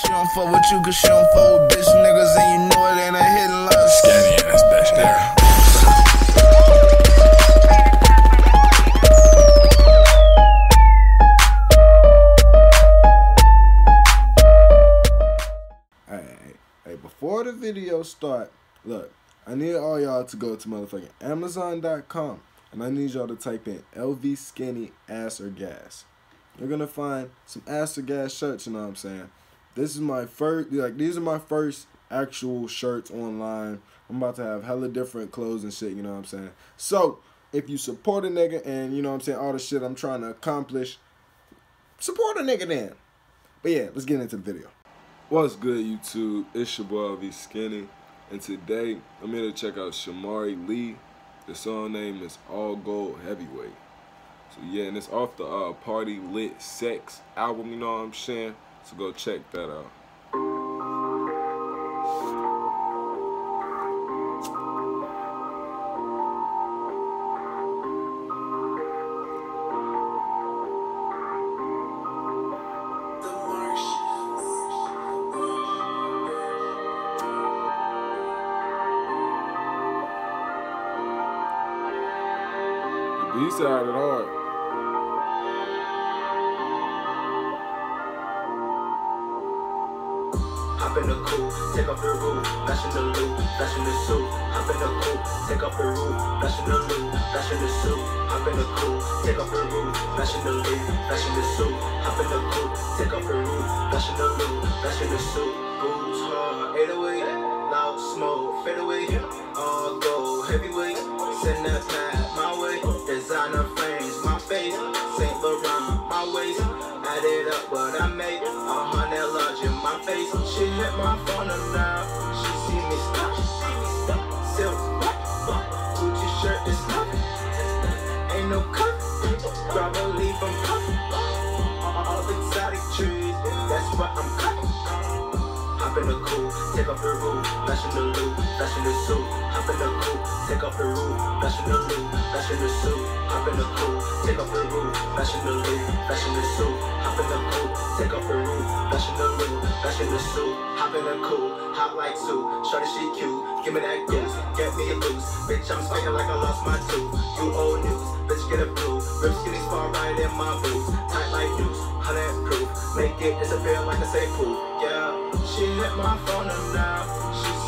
She don't fuck with you cause she don't fuck with bitch niggas and you know it ain't a hidden love. Scanny ass bitch there. Hey, hey, before the video start, look, I need all y'all to go to motherfucking Amazon.com and I need y'all to type in LV Skinny Ass or Gas. You're gonna find some ass or gas shirts, you know what I'm saying? This is my first, like, these are my first actual shirts online. I'm about to have hella different clothes and shit, you know what I'm saying? So, if you support a nigga and, you know what I'm saying, all the shit I'm trying to accomplish, support a nigga then. But yeah, let's get into the video. What's good, YouTube? It's your boy LV Skinny, and today I'm here to check out Shemari Lee. The song name is All Gold Heavyweight. So yeah, and it's off the uh, Party Lit Sex album, you know what I'm saying? So go check that out. The B side it hard. Hop in the coupe, take off the roof, flashing the loop, flashing the suit. Hop in the coupe, take off the roof, flashing the loop, flashing the suit. Hop in the coupe, take off the roof, flashing the loop, flashing the suit. Hop in the coupe, take off the roof, flashing the loop, flashing the suit. Boots hard, 808, loud smoke, fade away. All gold, heavyweight, send that pad my way. Designer frames, my face, Saint Laurent, my waist. Add it up, what I make, my face. She hit my phone and now she see me stop. Silk, Gucci shirt is nothing. Ain't no cut, grab a leaf and puff. All exotic trees, that's what I'm cutting. Hop in the coupe, take off the roof, flashing the loop, flashing the suit. Hop in the coupe, take off the roof, flashing the loop, flashing the suit. Hop in the coupe, take off the roof, flashing the loop, flashing the suit. Hop in the coupe, take off the roof, flashing the loop, flashing the suit. Hop in the coupe, hot like soup, shorty she cute, give me that goose, get me loose. Bitch, I'm spiking like I lost my tooth. You old news, bitch get a blue, rip skinny spot right in my boots, tight like noose, hundred proof, make it disappear like a safe pool. Yeah, she hit my phone and now she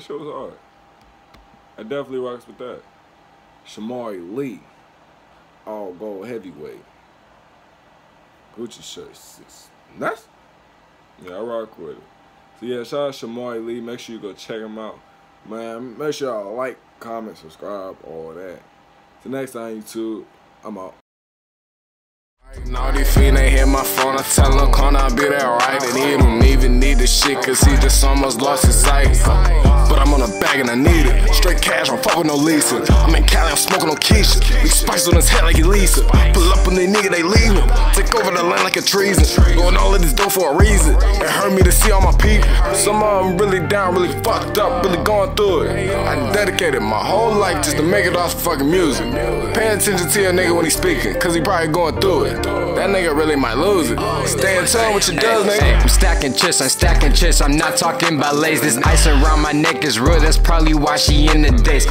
This shit was hard. I definitely rocks with that. Shemari Lee, all gold heavyweight. Gucci shirts, nuts. Yeah, I rock with it. So yeah, shout out Shemari Lee. Make sure you go check him out, man. Make sure y'all like, comment, subscribe, all that. Till next time, YouTube. I'm out. Naughty fiend ain't hit my phone. I tell him, can I be there right? And he don't even need the shit, cause he just almost lost his sight. But I'm on a bag and I need it. Straight cash, I'm fucking no leasing. I'm in Cali, I'm smoking on Keisha. Big spice on his head like he Lisa. Pull up on the nigga, they leave him. Take over the land like a treason. Going all of this dough for a reason. It hurt me to see all my people. Some of them really down, really fucked up, really going through it. I dedicated my whole life just to make it off fucking music. Pay attention to your nigga when he's speaking, cause he probably going through it. That nigga really might lose it. Stay in tune with your does, nigga. I'm stacking chips, I'm stacking chips. I'm not talking about lace. This ice around my neck is real. That's probably why she in the days.